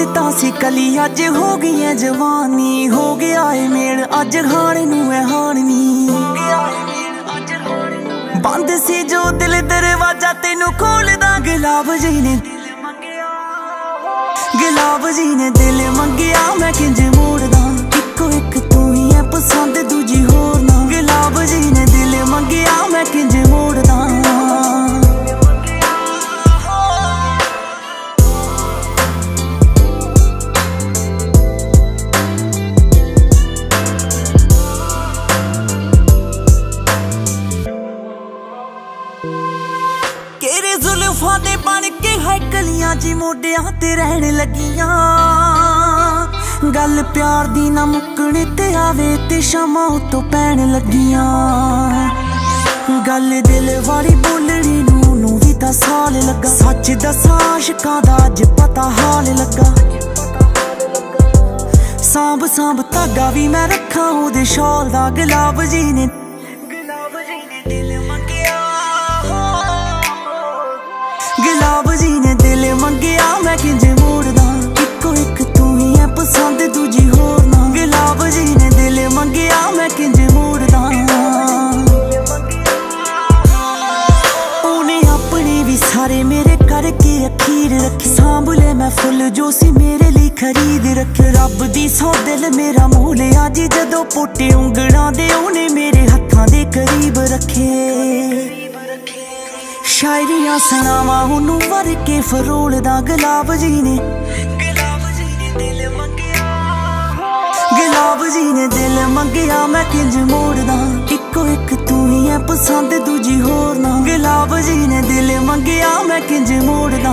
ਸੀ ਕਲੀ, ਅੱਜ ਹੋ ਗਈ ਐ ਜਵਾਨੀ। ਹੋ ਗਿਆ ਏ ਮੇਲ, ਅੱਜ ਹਾਣ ਨੂੰ ਐ ਹਾਰਨੀ। ਬੰਦ ਸੀ ਜੋ ਦਿਲ ਦਰਵਾਜ਼ਾ, ਤੈਨੂੰ ਖੋਲਦਾ ਗੁਲਾਬ ਜੀ ਨੇ। ਗੁਲਾਬ ਜੀ ਨੇ ਜ਼ੁਲਫਾਂ ਦੇ ਬਣ ਕੇ ਹੈ ਕਲੀਆਂ ਜੀ ਮੋਢਿਆਂ ਤੇ ਰਹਿਣ ਲੱਗੀਆਂ। ਗੱਲ ਪਿਆਰ ਦੀ ਨਾ ਮੁੱਕਣੇ ਤੇ ਆਵੇ ਤੇ ਸ਼ਮਾਂ ਉਤੋਂ ਪੈਣ ਲੱਗੀਆਂ। ਗੱਲ ਦਿਲ ਵਾਲੀ ਬੋਲਣੀ ਨੂੰ ਨੂੰ ਵੀ ਤਾਂ ਸਾਲ ਲੱਗਾ। ਸੱਚ ਦੱਸਾਂ ਆਸ਼ਿਕਾਂ ਦਾ ਅੱਜ ਪਤਾ ਹਾਲ ਲੱਗਾ। ਸਾਂਭ ਸਾਂਭ ਧਾਗਾ ਵੀ ਮੈਂ ਰੱਖਾਂ, ਉਹਦੇ ਸ਼ਾਲ ਦਾ ਗੁਲਾਬ ਜੀ ਨੇ ਸਾਰੇ ਮੇਰੇ ਕਰਕੇ ਅਖੀਰ ਰੱਖੀ। ਸਾਂਭ ਲੈ ਮੈਂ ਫੁੱਲ ਜੋ ਸੀ ਮੇਰੇ ਲਈ ਖਰੀਦ ਰੱਖ। ਰੱਬ ਦੀ ਸੌ ਦਿਲ ਮੇਰਾ ਮੋਹ ਲਿਆ ਜੀ, ਜਦੋਂ ਪੋਟੇ ਉਂਗਲਾਂ ਦੇ ਉਹਨੇ ਮੇਰੇ ਹੱਥਾਂ ਦੇ ਕਰੀਬ ਰੱਖੇ। ਸ਼ਾਇਰੀਆਂ ਸੁਣਾਵਾਂ ਉਹਨੂੰ ਵਰ ਕੇ ਫਰੋਲਦਾ ਗੁਲਾਬ ਜੀ ਨੇ। ਗੁਲਾਬ ਜੀ ਨੇ ਦਿਲ ਮੰਗਿਆ। ਗੁਲਾਬ ਜੀ ਨੇ ਦਿਲ ਮੰਗਿਆ, ਮੈਂ ਕਿੰਜ ਮੋੜਦਾ। ਇੱਕੋ ਇੱਕ ਤੂੰ ਹੀ ਐ, ਪਸੰਦ ਦੂਜੀ ਹੋਰ ਨਾ। ਗੁਲਾਬ ਜੀ ਨੇ ਦਿਲ ਮੰਗਿਆ ਮੈਂ ਕਿੰਜ ਮੋੜਦਾ